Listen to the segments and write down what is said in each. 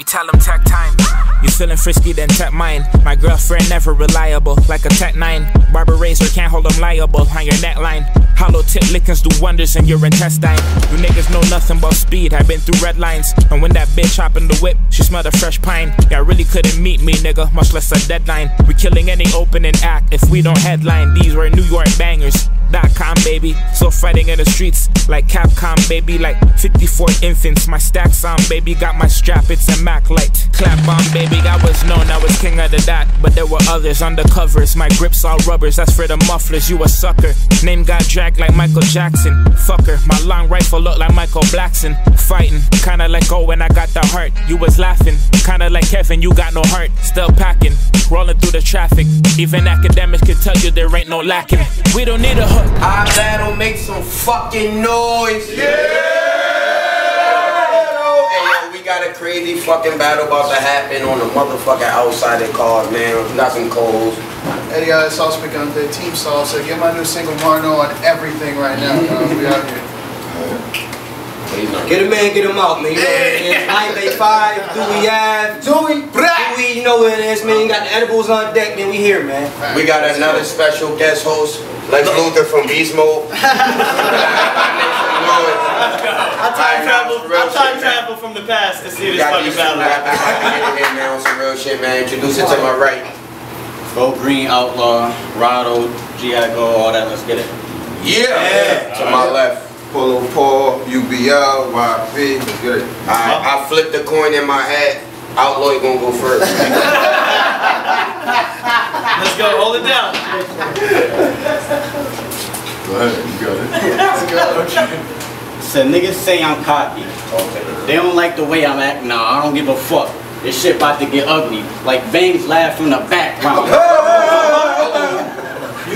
You tell them tech time. You feeling frisky, then tech mine. My girlfriend never reliable, like a tech 9. Barber razor can't hold them liable on your neckline. Hollow tip lickings do wonders in your intestine. You niggas know nothing about speed, I've been through red lines. And when that bitch hop in the whip, she smelled a fresh pine. Y'all really couldn't meet me, nigga, much less a deadline. We killing any opening act if we don't headline. These were New York bangers. Dot com, baby. So fighting in the streets like Capcom, baby. Like 54 infants, my stacks on, baby. Got my strap, it's a Mac light. Clap on, baby. I was known, I was king of the dot. But there were others undercovers. My grips all rubbers, that's for the mufflers. You a sucker. Name got dragged like Michael Jackson. Fucker, my long rifle look like Michael Blackson. Fighting, kinda like oh when I got the heart. You was laughing, kinda like Kevin, you got no heart. Still packing, rolling through the traffic. Even academics can tell you there ain't no lacking. We don't need a. I battle make some fucking noise. Yeah! Hey yo, we got a crazy fucking battle about to happen on the motherfucking outside of cars, man. We got some coals. Hey guys, Sauce the Team Salsa. Get my new single Marno on everything right now. Uh, we out here. Get him in, get him out, man. You know what it is. 985, Dewey Ave. Dewey, Dewey, you know what it is, man. You got the edibles on deck, man. We here, man. We got another special guest host, Lex Luthor from Beast Mode. I time travel. I time travel from the past to see this fucking battle. rappers out here now on some real shit, man. Introduce it to my right. Go Green Outlaw, Rado, G.I. Go, all that. Let's get it. Yeah. To my left. Polo Paul, UBL, YP, let's. I, I flipped the coin in my hat. Outlaw, you gonna go first. Let's go. Hold it down. Go ahead, you got it. Said niggas say I'm cocky. They don't like the way I'm acting. Nah, I don't give a fuck. This shit about to get ugly. Like Bangs laugh from the background.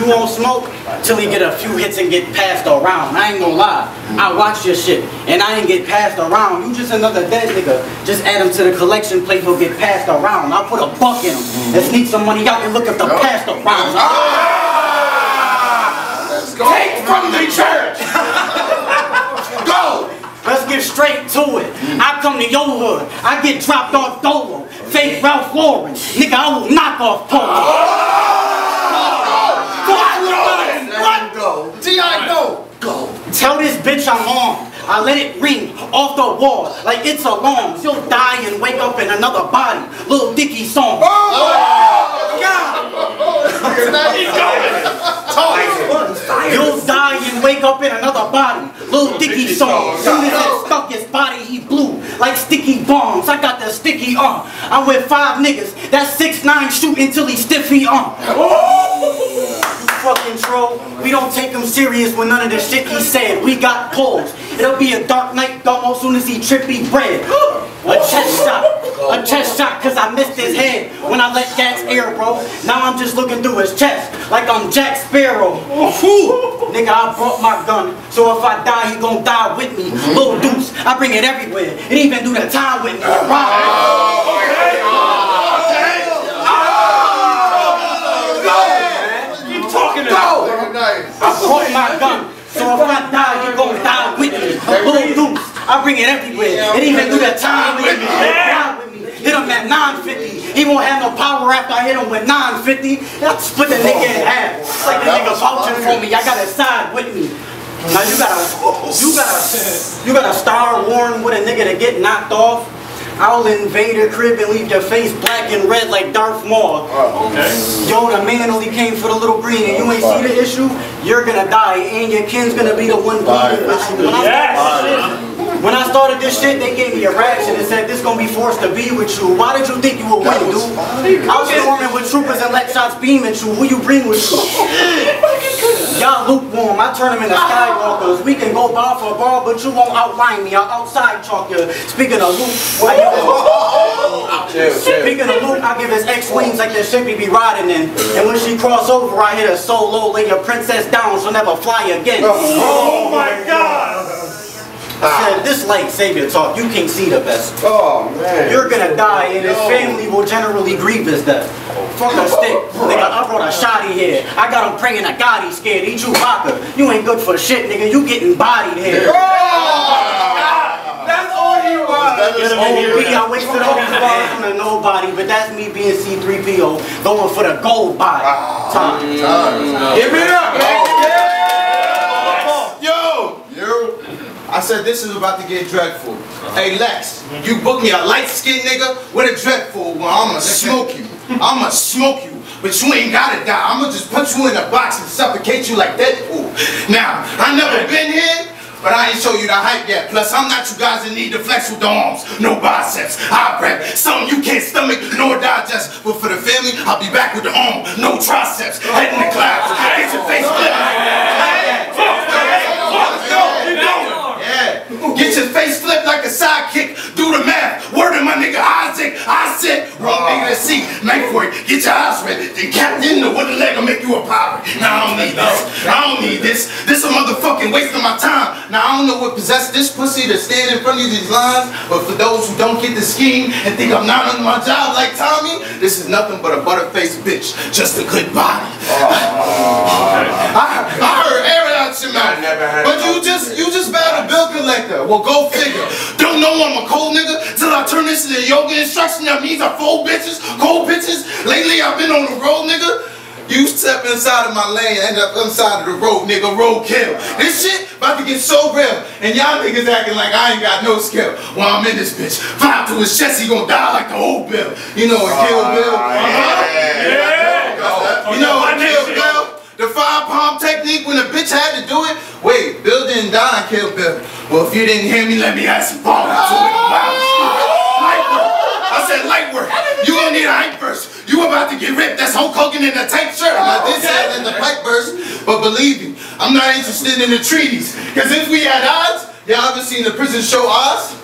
You won't smoke till he get a few hits and get passed around. I ain't gonna lie. I watch your shit and I ain't get passed around. You just another dead nigga. Just add him to the collection plate, he'll get passed around. I'll put a buck in him and sneak some money out and look at the passed around. Let's go. Ah! Take from the church! Go! Let's get straight to it. I come to your hood. I get dropped off Dolo. Fake Ralph Lauren. Nigga, I will knock off Polo. What? Go. Go! Tell this bitch I'm on. I let it ring off the wall like it's alarm. She'll die and wake up in another body. Little Dicky song. Oh God! You'll die and wake up in another body. Little Dicky oh, song. Soon as it stuck his body, he blew like sticky bombs. I got the sticky arm. I'm with five niggas. That six nine shoot until he stiffy arm. Fucking uh. troll. We don't take him serious when none of the shit he said. We got polls. It'll be a dark night almost soon as he trippy bread. A chest shot. A chest shot cause I missed his head when I let Jack's air, bro. Now I'm just looking through his chest like I'm Jack Sparrow. Nigga, I brought my gun. So if I die, he gon' die with me. Little deuce, I bring it everywhere. And even do the time with me. Ride. Oh Keep talking to me. Very nice. I brought my gun. So if I die, you gon' die with me. Little deuce, I bring it everywhere. And even do that time with me. Ride with me. Hit him at 950. He won't have no power after I hit him with 950. I'll split the nigga in half. It's like the nigga vouching for me. I got his side with me. Now you gotta, you gotta, you gotta star warn with a nigga to get knocked off. I'll invade your crib and leave your face black and red like Darth Maul. Oh, Yo, the man only came for the little green and you ain't see the issue, you're gonna die and your kin's gonna be the one bleeding with you. When I, started this shit, when I started this shit, they gave me a reaction and said this gonna be forced to be with you. Why did you think you would win, dude? I was storming with troopers and let shots beam at you. Who you bring with you? Y'all lukewarm, I turn them into skywalkers. We can go bar for bar, but you won't outline me. I'll outside chalk you. Speaking of Luke, I give his, speaking of Luke, I give his X-wings like the ship he be riding in. And when she cross over, I hit her so low, lay your princess down, she'll never fly again. Oh my God. I said, this light savior talk, you can't see the best. Oh man. You're gonna die and his family will generally grieve his death. Fuck a stick. Nigga, I brought a shotty here. I got him praying a God he's scared. He Chewbacca. You ain't good for shit, nigga. You getting bodied here. That's all he was. OB, I wasted all these I'm a nobody, but that's me being C3PO, going for the gold buy. Time. Give it up, Yo! You. I said this is about to get dreadful. Uh-huh. Hey Lex, you book me a light skinned nigga with a dreadful one. I'ma smoke you. I'ma smoke you. But you ain't gotta die. I'ma just put you in a box and suffocate you like Deadpool. Now, I never been here, but I ain't show you the hype yet. Plus, I'm not you guys that need to flex with the arms. No biceps. I prep. Something you can't stomach nor digest. But for the family, I'll be back with the arm. No triceps. Head in the clouds. Get your face flipped. Get your eyes red. Then captain the wooden leg will make you a pirate. Now I don't need this. I don't need this. This a motherfucking waste of my time. Now I don't know what possessed this pussy to stand in front of these lines, but for those who don't get the scheme and think I'm not on my job like Tommy, this is nothing but a butterface bitch. Just a good body. I, I heard air out your mouth. But you just you just battle bill collector. Well go figure. Don't know I'm a cold nigga till I turn this into yoga instruction. That means I fold bitches, cold bitches. Lately I've been on the road, nigga. You step inside of my lane, end up inside of the road, nigga, road kill. This shit about to get so real, and y'all niggas acting like I ain't got no skill. While I'm in this bitch, five to his chest, he gonna die like the old Bill. You know, a Kill Bill. Uh-huh. You know, a Kill Bill. The five palm technique when the bitch had to do it. Wait, Bill didn't die in Kill Bill. Well, if you didn't hear me, let me add some palm to it. Light work. I said light work. You gonna need a hype burst. You about to get ripped. That's Hulk Hogan in a tight shirt. I did say that in the pipe burst, but believe me, I'm not interested in the treaties. Cause if we had odds, y'all ever seen the prison show Oz?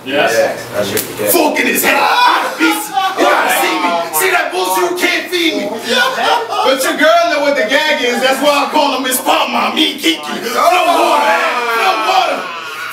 Fork in his head. Beast. You gotta see me. See that bullshit? You can't feed me. But your girl know what the gag is. That's why I call her Miss Palma. Me Kiki. Flow water. Water.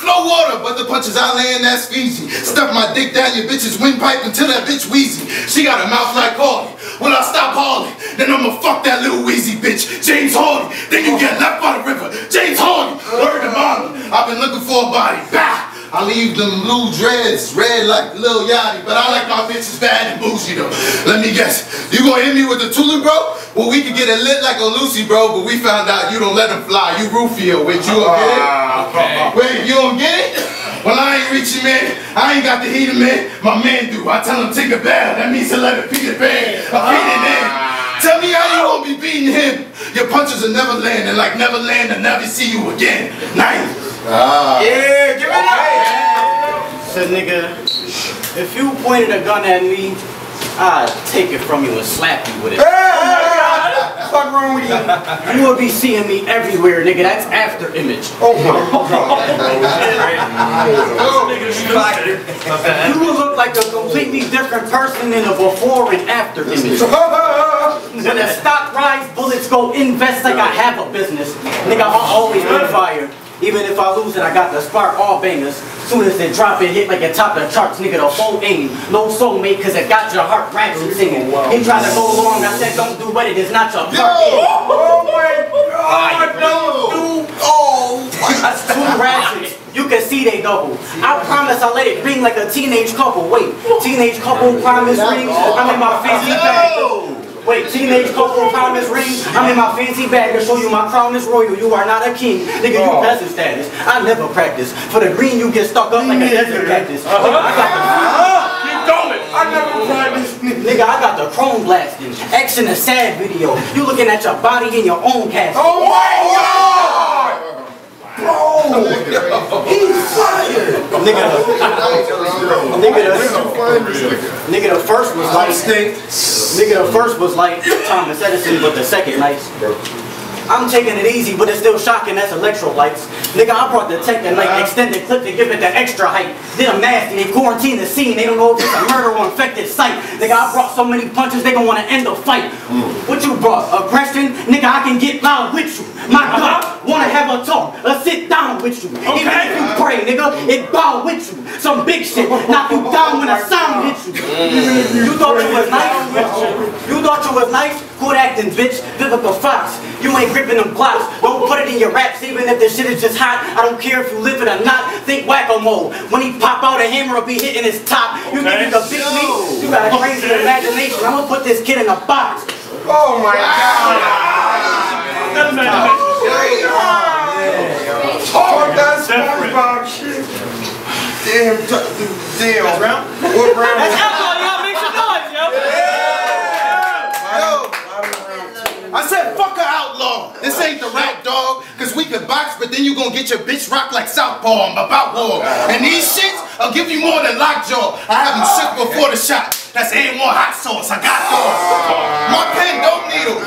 Flow water. But the punches I land, that's Fiji. Stuff my dick down your bitch's windpipe until that bitch wheezy. She got a mouth like Harley. When I stop Harley, then I'ma fuck that little wheezy bitch. James Hardy. Then you get left by the river. James Hardy. Word to mommy. I've been looking for a body. Bah. I leave them blue dreads red like Lil Yachty, but I like my bitches bad and bougie though. Let me guess, you gonna hit me with the Tulu, bro? Well, we could get it lit like a Lucy, bro, but we found out you don't let them fly. You Rufio, wait, you don't get it? Ah, wait, you don't get it? Well, I ain't reaching, man. I ain't got the heater, man. My man do. I tell him take a Bell. That means 11 Peter Pan. I feed it in. Ah. Tell me how you gonna be beating him. Your punches will never land, and like never land, and never see you again. Nice. Ah. Yeah, give it up. Said nigga, if you pointed a gun at me, I'd take it from you and slap you with it. Oh Fuck wrong with you? You would be seeing me everywhere, nigga. That's after image. Oh my god. Oh, you would look like a completely different person in a before and after image. When the stock rise, bullets go invest like I have a business. Nigga, I'll always on fire. Even if I lose it, I got the spark all bangers. Soon as it drop, it hit like it top the charts, nigga, the full aim. No soulmate, cause it got your heart rapping, singing. He tried to go long, I said don't do what it is, not your part. Oh my God! No! Oh! That's two ratchets. You can see they double. I promise I let it ring like a teenage couple. Wait, teenage couple promise ring. I'm in my fancy bag. Wait, teenage couple promise ring. I'm in my fancy bag to show you my crown is royal. You are not a king. Nigga, you peasant status. I never practice. For the green, you get stuck up like a desert cactus. Uh-huh. Nigga, I got the uh-huh. Keep going! I never tried this. Nigga, I got the chrome blasting. X in a sad video. You looking at your body in your own casket. Oh my God! Bro! He's fired! Nigga, nigga, the, nigga, the first was like Nigga, the first was like Thomas Edison, but the second nice. I'm taking it easy, but it's still shocking. That's electrolytes. Nigga, I brought the tech and like extended clip to give it the extra height. Then I'm nasty. They quarantine the scene. They don't know if it's a murder or infected site. Nigga, I brought so many punches they gon' wanna end the fight. Mm. What you brought? Aggression? Nigga, I can get loud with you. My God, wanna have a talk, a sit down with you. Even if you pray, nigga, it bow with you. Some big shit, knock you down when a sound hits you. Mm. You thought you was nice? You thought you was nice? Good acting, bitch. Vivica Fox. You ain't gripping them glocks. Don't put it in your raps, even if the shit is just hot. I don't care if you live it or not. Think whack-a-mole. When he pop out, a hammer will be hitting his top. You think you can beat me? You got a crazy imagination. I'm gonna put this kid in a box. Oh my god. That's oh, imagination. Oh, that's SpongeBob shit. Damn, damn. That's round? What round? That's alcohol, yo. Make some noise, yo. Yo, I said fuck a outlaw. Ain't rap dog, cause we could box, but then you gonna get your bitch rocked like Southpaw. I'm about war. And these shits, I'll give you more than lockjaw. I have them shook before the shot. That's A1 hot sauce. I got those. My pen don't needle.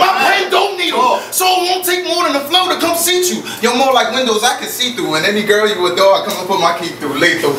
My pen don't needle. So it won't take more than a flow to come seat you. You're more like windows I can see through, and any girl you adore, I come and put my key through. Lethal.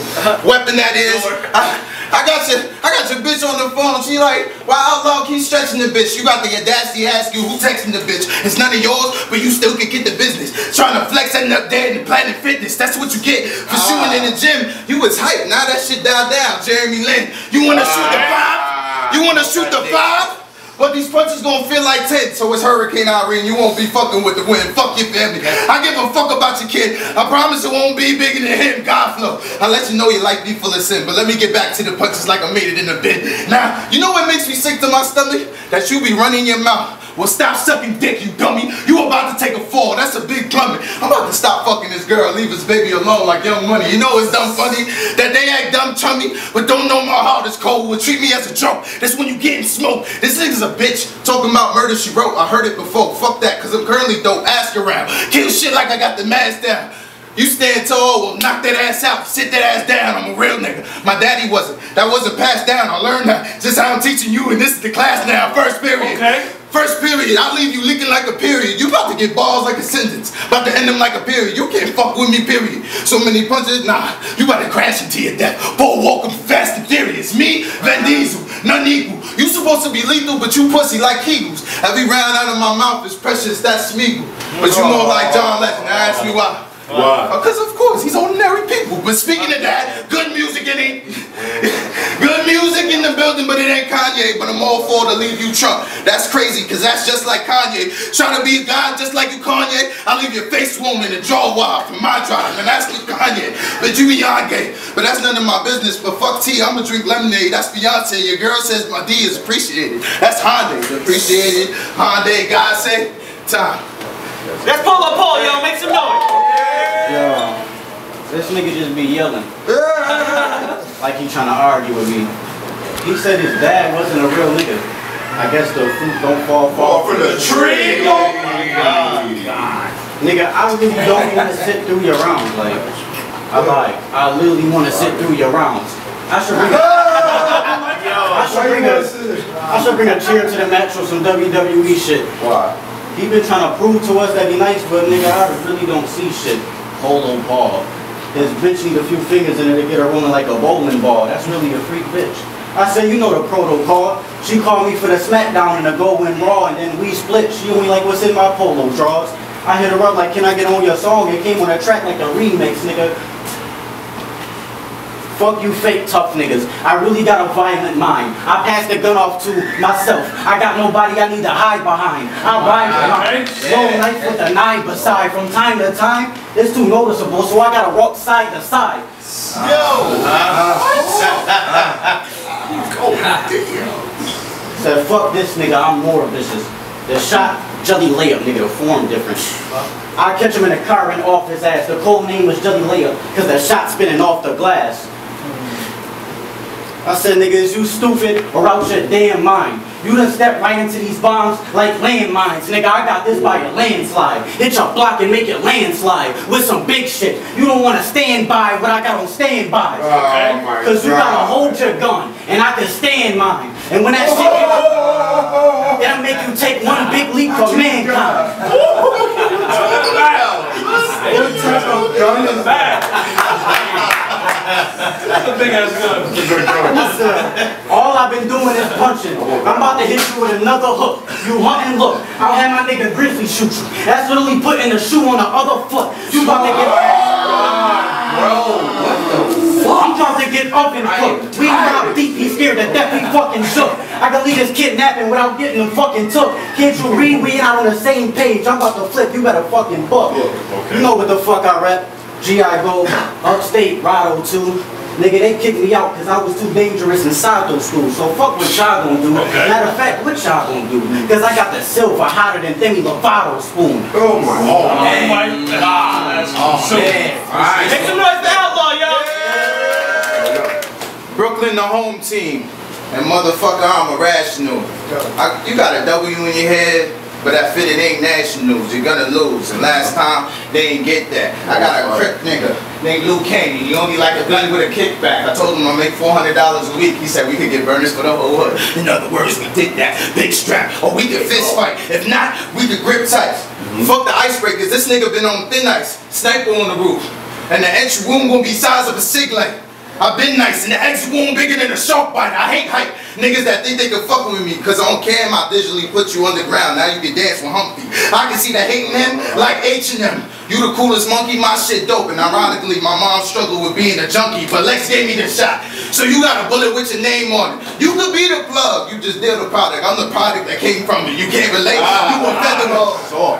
Weapon that is. I, I got your, I got your bitch on the phone. She like, why outlaw keep stretching the bitch? You got the audacity to ask you who texting the bitch. It's none of yours, but you still can get the business. Trying to flex, ending up dead in Planet Fitness. That's what you get for ah. shooting in the gym. You was hype. Now that shit died down. Jeremy Lin. You wanna shoot the ah. five? You wanna shoot the five? But these punches gonna feel like 10, so it's Hurricane Irene. You won't be fucking with the wind. Fuck your family. I give a fuck about your kid. I promise it won't be bigger than him. God flow. I let you know your life be full of sin, but let me get back to the punches like I made it in the bin. Now, you know what makes me sick to my stomach? That you be running your mouth. Well, stop sucking dick, you dummy. You about to take a fall. That's a big plummet. I'm about to stop fucking this girl, leave this baby alone like young money. You know it's dumb funny that they act dumb chummy, but don't know my heart is cold. Will treat me as a joke. That's when you getting smoked. This nigga's a bitch talking about murder she wrote. I heard it before. Fuck that, cause I'm currently dope. Ask around. Kill shit like I got the mask down. You stand tall, well knock that ass out, sit that ass down, I'm a real nigga. My daddy wasn't. That wasn't passed down, I learned that. Just how I'm teaching you, and this is the class now, first period. Okay. Period, I leave you leaking like a period. You about to get balls like a sentence. About to end them like a period. You can't fuck with me, period. So many punches, nah. You about to crash into your death. Paul Walker, Fast and Furious. Me, Vin Diesel, none equal. You supposed to be lethal, but you pussy like Kegels. Every round out of my mouth is precious, that's Smeagol. But you more like John Legend. Ask me why. Why? Because of course, he's ordinary people. But speaking of that, good music in it. good music in the building, but it ain't Kanye. But I'm all for to leave you Trump. That's crazy, because that's just like Kanye. Trying to be a god just like you, Kanye. I leave your face warm and a jaw wild from my drive. And that's with Kanye. But you Beyonce. But that's none of my business. But fuck tea, I'ma drink lemonade. That's Beyonce. Your girl says my D is appreciated. That's Hyundai. Appreciated. Hyundai, God say, time. That's Polo Paul, yo. Make some noise. This nigga just be yelling. like he trying to argue with me. He said his dad wasn't a real nigga. I guess the fruit don't fall far from the tree. Oh my Nigga, I really don't want to sit through your rounds. Like, I like, I literally want to sit through your rounds. I should bring a, I should bring a, I should bring a chair to the match or some WWE shit. Why? He been trying to prove to us that he nice, but nigga, I really don't see shit. Hold on, ball. His bitch need a few fingers in it to get her rolling like a bowling ball. That's really a freak bitch. I said, you know the protocol. She called me for the SmackDown and the Go in Raw, and then we split. She only like, what's in my polo drawers? I hit her up like, can I get on your song? It came on a track like a remix, nigga. Fuck you fake tough niggas. I really got a violent mind. I passed the gun off to myself. I got nobody I need to hide behind. I ride behind. Slow knife with a knife beside. From time to time, it's too noticeable, so I gotta walk side to side. Yo! Uh-huh. Uh-huh. Said, fuck this nigga, I'm more vicious. The shot, Jelly Layup, nigga, the form different. I catch him in a car and off his ass. The code name was Jelly Layup, cause the shot spinning off the glass. I said, nigga, is you stupid or out your damn mind? You done stepped right into these bombs like landmines. Nigga, I got this by a landslide. Hit your block and make it landslide with some big shit. You don't wanna stand by what I got on standby. Oh my Cause you gotta hold your gun and I can stand mine. And when that shit it'll make you take one big leap for mankind. Big ass gun. Listen, all I've been doing is punching. I'm about to hit you with another hook. You hunt and look. I'll have my nigga Grizzly shoot you. That's literally putting the shoe on the other foot. You about to get. what the to get up and cook. We not deep, he scared to death, he fucking shook. I can leave this kidnapping without getting him fucking took. Can't you read? We ain't on the same page. I'm about to flip, you better fucking book. You know what the fuck I rap. G.I. Go, upstate, Rado 2. Nigga, they kicked me out because I was too dangerous inside those schools. So fuck what y'all gonna do. Okay. Matter of fact, what y'all gonna do? Because I got the silver hotter than Demi Lovato spoon. Oh my Oh god. my God, oh, ah, that's so. Man. Make some noise for Outlaw, y'all. Brooklyn, the home team. And motherfucker, I'm irrational. I, you got a W in your head, but it ain't nationals. You're gonna lose. And last time, they ain't get that. I got a crip nigga named Luke Caney. He only like a gun with a kickback. I told him I make $400 a week. He said we could get burners for the whole hood. In other words, we did that. Big strap. Or we could fist fight. If not, we could grip tight. Mm-hmm. Fuck the icebreakers. This nigga been on thin ice. Sniper on the roof. And the entry wound gonna be size of a sig light. I've been nice, and the exit wound bigger than a shark bite. I hate hype. Niggas that think they can fuck with me, cause on cam I visually put you underground. Now you can dance with Humpty. I can see the hate in him like H&M. You the coolest monkey, my shit dope. And ironically, my mom struggled with being a junkie, but Lex gave me the shot. So you got a bullet with your name on it. You could be the plug, you just did the product. I'm the product that came from it. You can't relate, ah, you a ah, featherweight. Ah,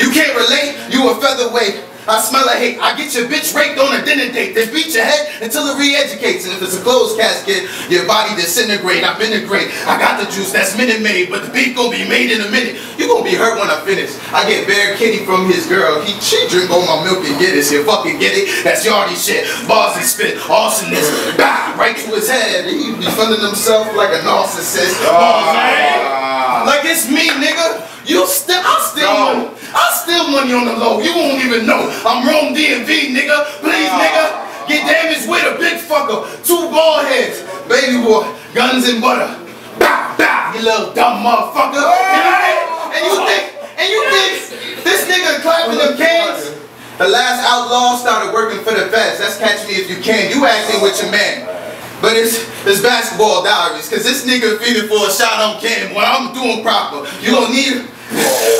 you can't relate, you a featherweight. I smell a hate. I get your bitch raped on a dinner date, then beat your head until it re-educates. And if it's a closed casket, your body disintegrate. I integrate. I got the juice that's minute made, but the beat gonna be made in a minute. You gonna be hurt when I finish. I get Bear Kitty from his girl. He she drink all my milk and get it. You fucking get it? That's yardy shit. Bars and spit, awesomeness. Bah, right to his head. He be feeling himself like a narcissist. Bars, like it's me, nigga. You still, I still money. I still money on the low. You won't even know. I'm Rome DMV, nigga. Please, nigga. Get damaged with a big fucker. Two ball heads. Baby boy, guns and butter. Bow, bow, you little dumb motherfucker. And you think, and you think, and you think this nigga clapping them cans? The last outlaw started working for the vets. That's catch me if you can. You acting with your man. But it's it's basketball diaries, cause this nigga feeding for a shot on cam when I'm doing proper. You don't need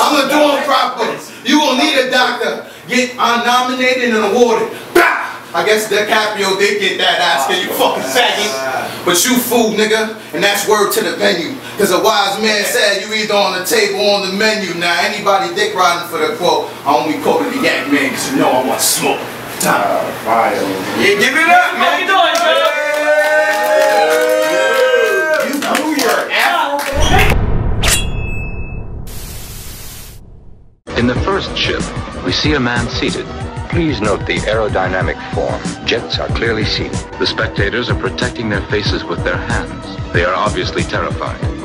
I'm gonna do it proper. You gonna need a doctor. Get uh, nominated and awarded. Bah! I guess DiCaprio did get that ass, cause you fucking faggot. But you fool, nigga. And that's word to the venue. Cause a wise man said you either on the table or on the menu. Now anybody dick riding for the quote, I only quoted the Yak Man cause you know I want smoke. Time. Yeah, give it up, How you doing, man? First ship, we see a man seated. Please note the aerodynamic form. Jets are clearly seen. The spectators are protecting their faces with their hands. They are obviously terrified.